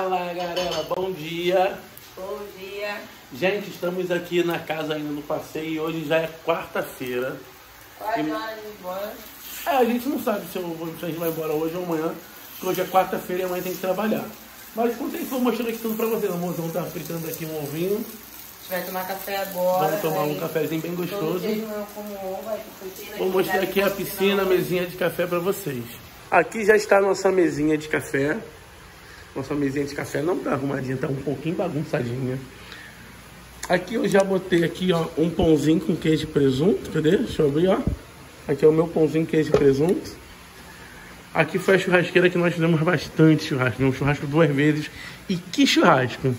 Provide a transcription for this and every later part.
Fala galera, bom dia. Bom dia. Gente, estamos aqui na casa ainda no passeio e hoje já é quarta-feira. Quase E- embora. É, a gente não sabe se, eu, se a gente vai embora hoje ou amanhã, porque hoje é quarta-feira e amanhã tem que trabalhar. Mas isso, eu vou mostrando aqui tudo pra vocês. O mozão tá fritando aqui um ovinho. A gente vai tomar café agora. Vamos tomar um cafezinho bem gostoso. Vou aqui, mostrar aqui a piscina, a mesinha de café pra vocês. Aqui já está a nossa mesinha de café. Nossa mesinha de café não tá arrumadinha, tá um pouquinho bagunçadinha. Aqui eu já botei aqui, ó, um pãozinho com queijo e presunto. Cadê? Deixa eu abrir, ó. Aqui é o meu pãozinho, queijo e presunto. Aqui foi a churrasqueira que nós fizemos bastante churrasco. Um churrasco duas vezes. E que churrasco!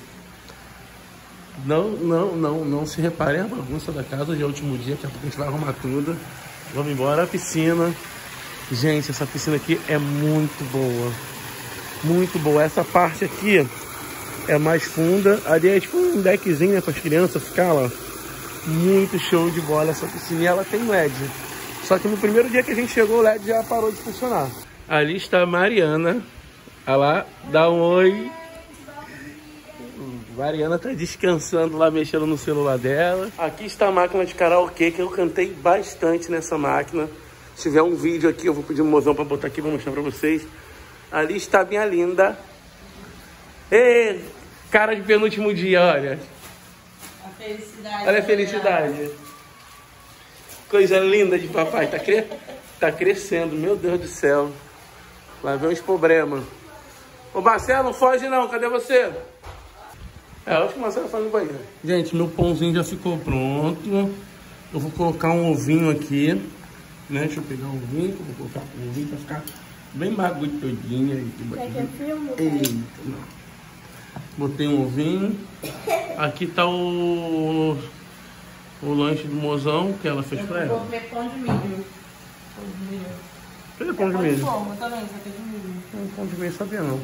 Não, não, não, não se reparem a bagunça da casa. Hoje é último dia, daqui a a gente vai arrumar tudo. Vamos embora, a piscina. Gente, essa piscina aqui é muito boa. Muito boa. Essa parte aqui é mais funda. Ali é tipo um deckzinho né, para as crianças ficar lá. Muito show de bola essa piscina. E ela tem LED. Só que no primeiro dia que a gente chegou, o LED já parou de funcionar. Ali está a Mariana. Olha lá, dá um oi. Mariana tá descansando lá, mexendo no celular dela. Aqui está a máquina de karaokê, que eu cantei bastante nessa máquina. Se tiver um vídeo aqui, eu vou pedir um mozão pra botar aqui, vou mostrar pra vocês. Ali está a minha linda. Ê, cara de penúltimo dia, olha. A felicidade. Olha a felicidade. Coisa linda de papai. Tá, cre... tá crescendo, meu Deus do céu. Lá vem os problemas. Ô Marcelo, não foge não, cadê você? É, eu acho que o Marcelo foi no banheiro. Gente, meu pãozinho já ficou pronto. Eu vou colocar um ovinho aqui. Né? Deixa eu pegar um ovinho, vou colocar um ovinho pra ficar bem bagulhodinho aí. Eita, não. Botei um ovinho. Aqui tá o, o lanche do mozão que ela fez pra Eu vou ela. comer pão de milho. Pão de milho. Cadê pão de milho? forma também, só que de milho. Não, pão de milho sabia não.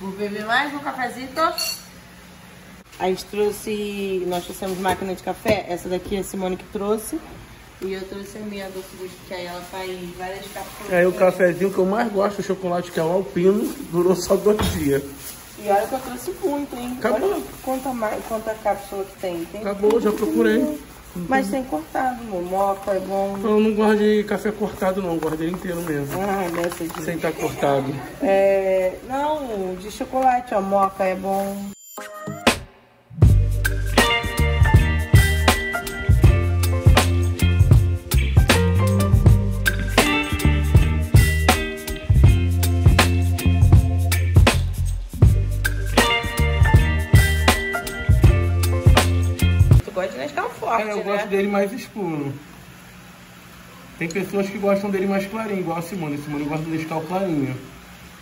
Vou beber mais um cafezinho. A gente trouxe, nós trouxemos máquina de café, essa daqui é a Simone que trouxe. E eu trouxe a minha doce gusto, que aí ela faz várias cápsulas. Aí o cafezinho que eu mais gosto, o chocolate que é o alpino, durou só dois dias. E olha que eu trouxe muito, hein? Acabou. Olha quanta, quanta cápsula que tem. tem Acabou, já procurei. pequenininho. Mas tem cortado, amor. Moca é bom. Eu não gosto de café cortado não, eu gosto dele inteiro mesmo. Ah, dessa de... Sem estar cortado. É, não, de chocolate, ó. Moca é bom. Dele mais escuro. Tem pessoas que gostam dele mais clarinho, igual a Simone. A Simone gosta do Nescau clarinho.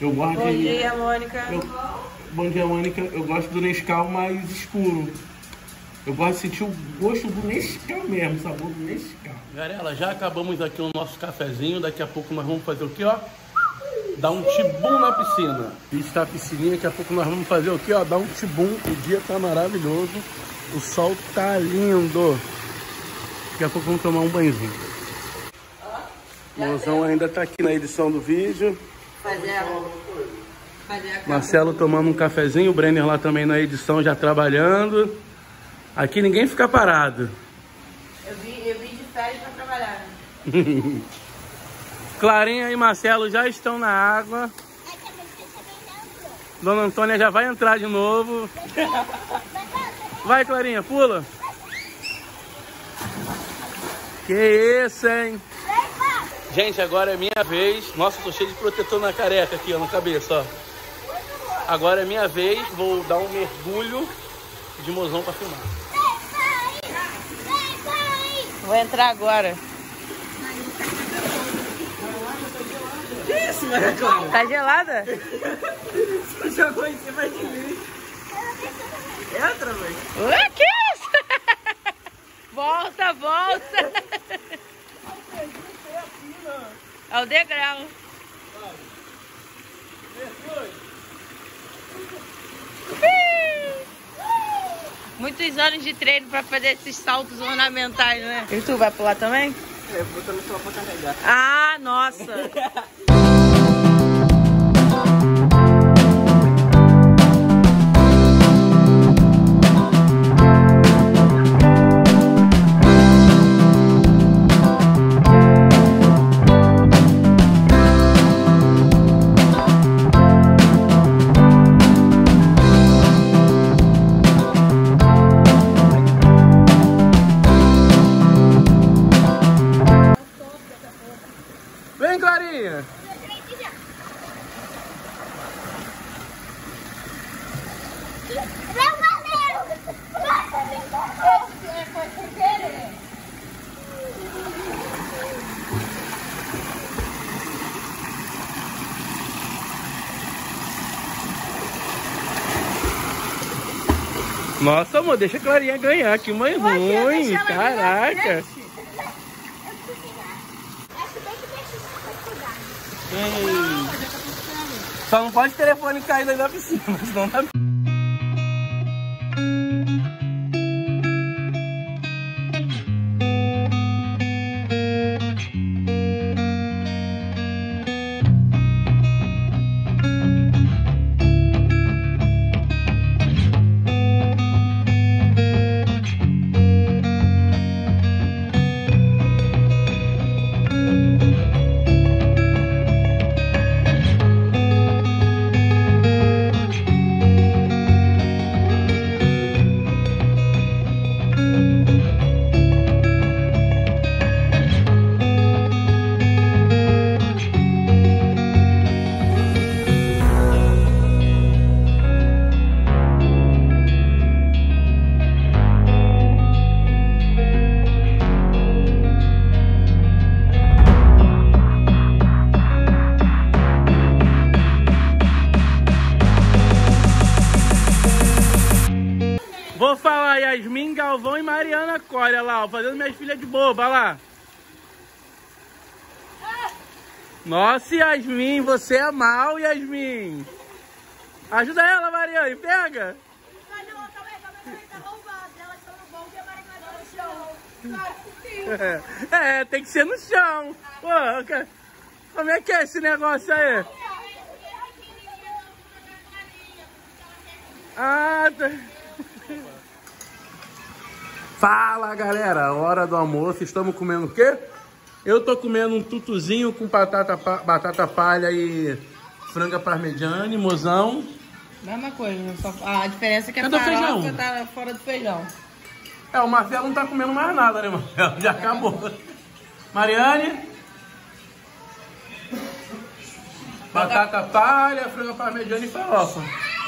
Eu gosto Bom de... dia, Mônica. Eu, bom dia, Mônica. Eu gosto do Nescau mais escuro. Eu gosto de sentir o gosto do Nescau mesmo, o sabor do Nescau. Garela, já acabamos aqui o nosso cafezinho. Daqui a pouco nós vamos fazer o quê, ó? Dar um tibum na piscina. Está a piscininha, daqui a pouco nós vamos fazer o quê, ó? Dar um tibum. O dia tá maravilhoso. O sol tá lindo. Daqui a pouco vamos tomar um banhozinho. Mozão ainda tá aqui na edição do vídeo. Fazer a... Marcelo tomando um cafezinho, o Brenner lá também na edição já trabalhando. Aqui ninguém fica parado. Eu vim, eu vim de férias pra trabalhar. Clarinha e Marcelo já estão na água. Dona Antônia já vai entrar de novo. Vai, Clarinha, pula. Que isso, hein? Gente, agora é minha vez. Nossa, tô cheio de protetor na careca aqui, ó, na cabeça, ó. Agora é minha vez. Vou dar um mergulho de mozão pra filmar. Vou entrar agora. Que isso, Maria Clara? Tá gelada? Você jogou em cima de mim. Entra, mãe. Ué, que isso? volta, volta. É o degrau. Muitos anos de treino pra fazer esses saltos ornamentais, né? E tu vai pular também? É, botando celular pra carregar. Ah, nossa! Nossa, amor, deixa a Clarinha ganhar. Que mãe ruim. ela ganhar, Caraca. Pra Ei. Só não pode telefone cair da piscina, senão tá... fazendo minhas filhas de boba, olha lá. Nossa, Yasmin, você é mal, Yasmin. Ajuda ela, Mariane, pega. É, é, tem que ser no chão. Pô, como é que é esse negócio aí? Ah, tá. Fala galera, hora do almoço, estamos comendo o quê? Eu tô comendo um tutuzinho com batata, batata palha e franga parmegiana, mozão. Mesma coisa, só a diferença é que a Cadê farofa feijão? tá fora do feijão. É, o Marcelo não tá comendo mais nada, né, Marcelo? Já acabou. Mariane. Batata palha, franga parmegiana e farofa.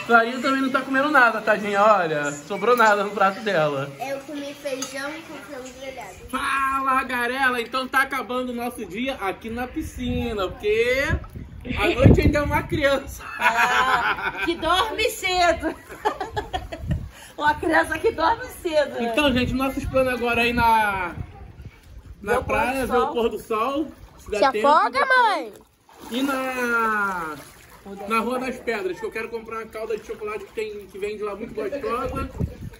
Clarinha também não tá comendo nada, tadinha, olha. Sobrou nada no prato dela. Eu comi feijão com frango grelhado. Fala, galera! Então tá acabando o nosso dia aqui na piscina, porque a noite ainda é uma criança. Que dorme cedo. Uma criança que dorme cedo. Então, gente, nossos planos agora aí na, na pôr praia, ver o pôr do sol. Se Se tempo. afoga, mãe? E na, na Rua das Pedras, que eu quero comprar uma calda de chocolate que, tem, que vende lá muito gostosa.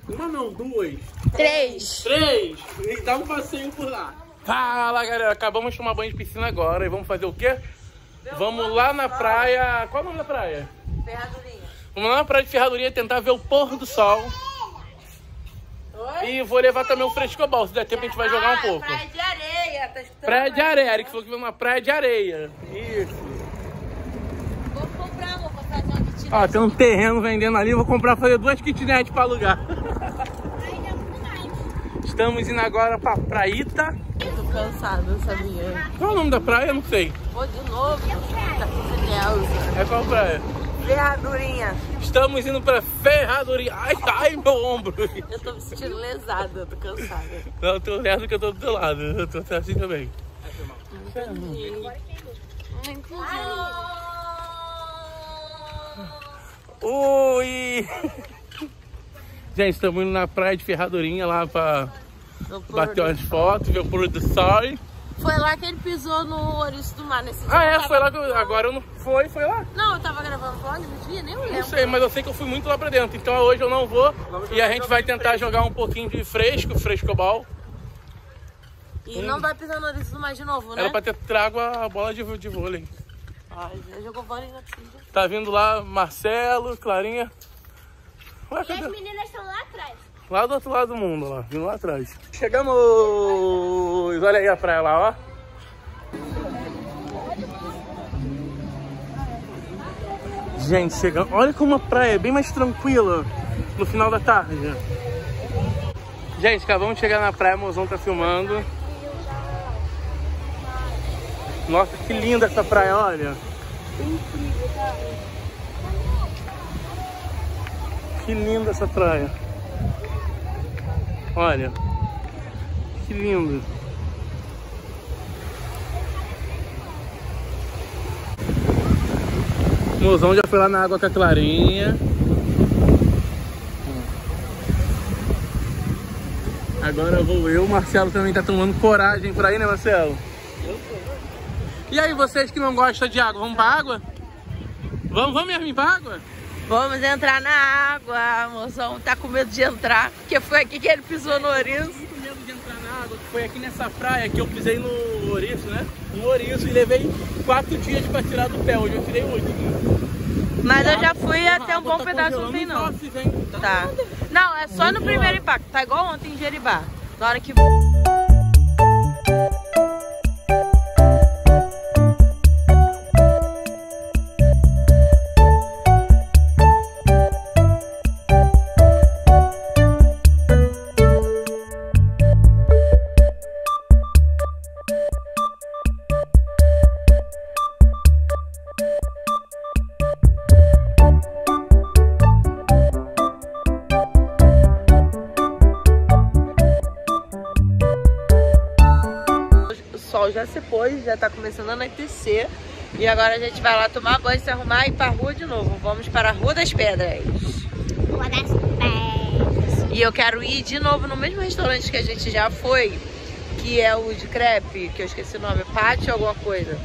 Uma não, duas. Três. Três! E dá um passeio por lá. Fala galera, acabamos de tomar banho de piscina agora e vamos fazer o quê? Vamos lá na praia. Qual é o nome da praia? Ferradurinha. Vamos lá na praia de Ferraduria tentar ver o pôr do sol. Oi? E vou levar também o frescobol. Se der tempo, a gente vai jogar um Ah, pouco. Praia de areia, tá escutando? Praia de areia. Eric falou que veio uma praia de areia. Isso. Vou comprar, vou fazer uma kitnet. Ó, tem um terreno vendendo ali. Vou comprar, fazer duas kitnets pra alugar. Estamos indo agora pra Praíta. Tô cansada, sabia? Qual é o nome da praia? Eu não sei. Vou de novo. Tá com. É qual praia? Ferradurinha. Estamos indo pra Ferraduria. Ai, ai, meu ombro. Eu tô me sentindo lesada, eu tô cansada. Não, eu tô lendo que eu tô do teu lado. Eu tô assim também. Oi! Gente, estamos indo na praia de Ferradurinha lá pra bater umas fotos, ver o pôr do sol. Foi lá que ele pisou no ouriço do mar nesse dia. Ah, é? tava- Foi lá que eu, agora eu não foi, foi lá. Não, eu tava gravando vlog no dia, nem Não lembro. sei, mas eu sei que eu fui muito lá pra dentro. Então hoje eu não vou. E a gente vai tentar jogar um pouquinho de fresco, frescobol. E não vai pisar no ouriço do mar de novo, né? Era pra ter trago a bola de, de vôlei. Ai, já jogou vôlei na piscina. Tá vindo lá Marcelo, Clarinha. Ué, E as cadê? meninas estão lá atrás. Lá do outro lado do mundo, lá, vindo lá atrás. Chegamos! Olha aí a praia lá, ó. Gente, chegamos. Olha como a praia é bem mais tranquila no final da tarde. Gente, acabamos de chegar na praia, o mozão tá filmando. Nossa, que linda essa praia, olha. Que linda essa praia. Olha. Que lindo. O mozão já foi lá na água com a Clarinha. Agora vou eu, o Marcelo também tá tomando coragem por aí, né Marcelo? E aí, vocês que não gostam de água, vamos pra água? Vamos, vamos mesmo pra água? Vamos entrar na água. Moção tá com medo de entrar, porque foi aqui que ele pisou no ouriço. Muito medo de entrar na água, foi aqui nessa praia que eu pisei no ouriço, né? No ouriço e levei quatro dias pra tirar do pé. Hoje eu tirei oito. Mas eu já fui até um água bom tá pedaço, tem em não. Tá. Não, é só no primeiro impacto. Tá igual ontem em Jeribá. Na hora que... já se pôs, já tá começando a anoitecer. E agora a gente vai lá tomar banho, se arrumar e ir pra rua de novo. Vamos para a Rua das Pedras. Rua das Pedras. E eu quero ir de novo no mesmo restaurante que a gente já foi, que é o de crepe, que eu esqueci o nome, Pátio alguma coisa.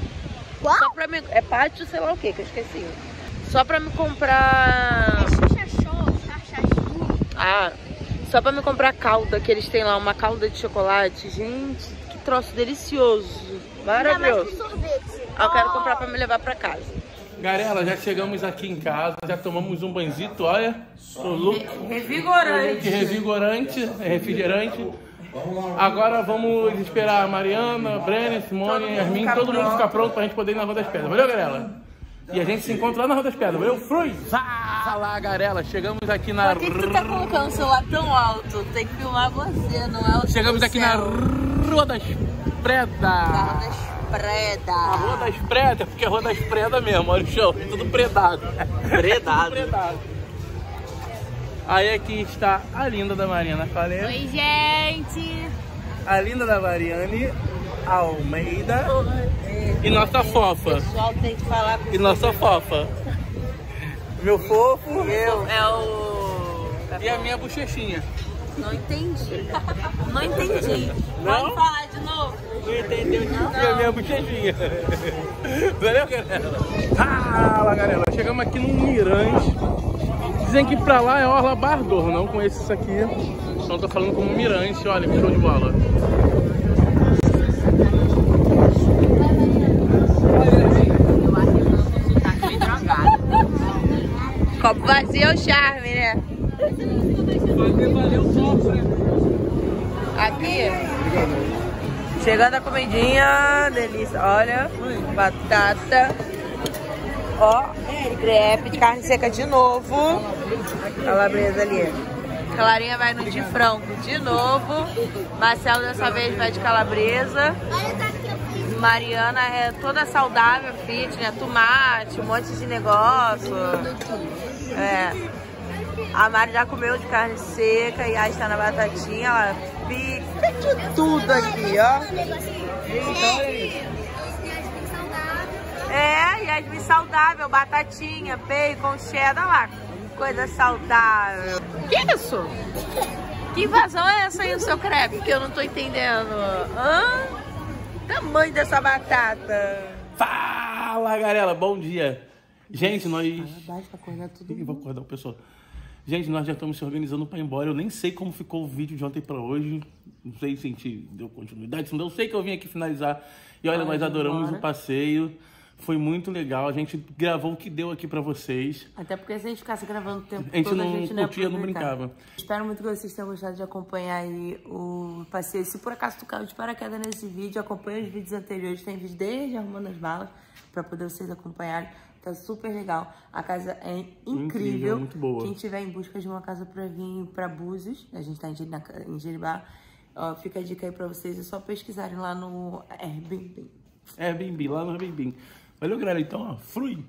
Qual? Só pra me... É Pátio, sei lá o que, que eu esqueci. Só pra me comprar... Show. Ah, só pra me comprar calda, que eles têm lá, uma calda de chocolate. Gente, que troço delicioso. Maravilhoso. Ah, Eu quero comprar pra me levar pra casa. Galera, já chegamos aqui em casa, já tomamos um banzito, olha. O look Revigorante. revigorante, é refrigerante. Agora vamos esperar a Mariana, a Brenner, Simone, Yasmin, ficar todo mundo pronto. ficar pronto pra gente poder ir na Rua das Pedras. Valeu, galera? E a gente se encontra lá na Rua das Pedras. Valeu, Frui! Fala, galera, chegamos aqui na... Por que, que tu tá colocando o celular tão alto? Tem que filmar você, não é o Chegamos aqui na. Rua das Predas. Rua das Preda. A Rua das Predas, porque é a Rua das Predas mesmo, olha o chão, tudo predado. Predado. predado. Aí aqui está a linda da Mariana Falé, Oi, gente. a linda da Mariane Almeida e nossa fofa. O pessoal tem que falar com E nossa fofa. Meu fofo eu. É o... e a minha bochechinha. Não entendi. Não entendi. Não? Pode falar de novo? Não entendeu? E a minha bochechinha. Valeu, galera? Fala, galera. Chegamos aqui no Mirante. Dizem que pra lá é Orla Bardor, não conheço isso aqui. Então tô falando como Mirante. Olha que show de bola. Copo vazio é o charme, né? Aqui. Chegando a comidinha, delícia. Olha, batata. Ó, crepe de carne seca de novo. Calabresa ali. Clarinha vai no de frango de novo. Marcelo dessa vez vai de calabresa. Mariana é toda saudável, fit, né? Tomate, um monte de negócio. É. A Mari já comeu de carne seca e aí está na batatinha. Ela pica de tudo aqui, ó. Então, esse saudável. É, Yasmin saudável, batatinha, bacon, cheddar lá. Coisa saudável. Que isso? Que invasão é essa aí no seu crepe que eu não tô entendendo? Hã? Tamanho dessa batata. Fala, galera. Bom dia. Gente, nós... Vai acordar vou acordar o pessoal. Gente, nós já estamos se organizando para ir embora. Eu nem sei como ficou o vídeo de ontem para hoje. Não sei se a gente deu continuidade. Não sei que eu vim aqui finalizar. E olha, nós adoramos embora. o passeio. Foi muito legal. A gente gravou o que deu aqui para vocês. Até porque se a gente ficasse gravando o tempo A gente todo, não a gente não ia curtia, não brincava. Espero muito que vocês tenham gostado de acompanhar aí o passeio. Se por acaso tu caiu de paraquedas nesse vídeo, acompanha os vídeos anteriores. Tem vídeo desde arrumando as malas, pra poder vocês acompanharem. Tá super legal. A casa é incrível. Incrível, muito boa. Quem tiver em busca de uma casa pra vir pra Búzios, a gente tá em na- em Jeribá, ó, fica a dica aí pra vocês. É só pesquisarem lá no Airbnb. Airbnb, lá no Airbnb. Valeu, galera. Então, ó, frui.